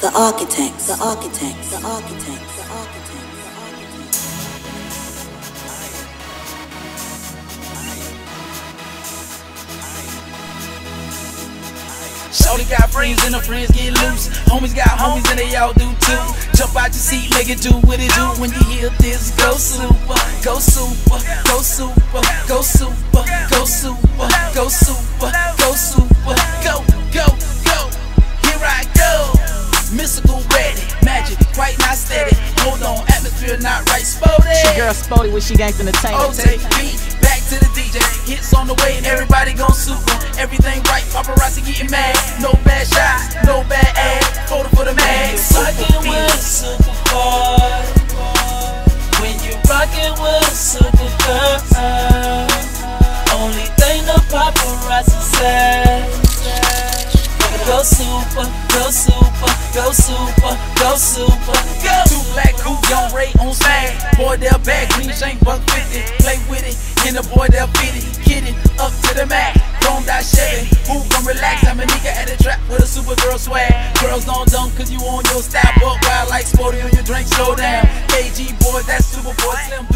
The architects, the architects, the architects, the architects, the. Shorty got friends and her friends get loose. Homies got homies and they all do too. Jump out your seat, make it do what it do. When you hear this, go Supa, go Supa, go Supa, go Supa, not right, spotty. Girl Spody with She Gangsta Entertainment. Oh, take me back to the DJ. Hits on the way and everybody gon' super. Everything right, paparazzi getting mad. No bad shots, no bad ass. Photo for the mag. Super rockin' with a super boy. When you rockin' with a super girl, only thing the paparazzi say. Go Supa, go Supa, go Supa, go Supa, go. Coupe, young Ray on side. Boy, they're back, green shank, buck 50. Play with it, and the boy, they'll fit it. Get it up to the mat. Chromed out Chevy, who can relax? I'm a nigga at the trap with a super girl swag. Girls don't dump cause you on your style, but wild like sporty on your drink, slow down. KG boys, that's super boy, slim,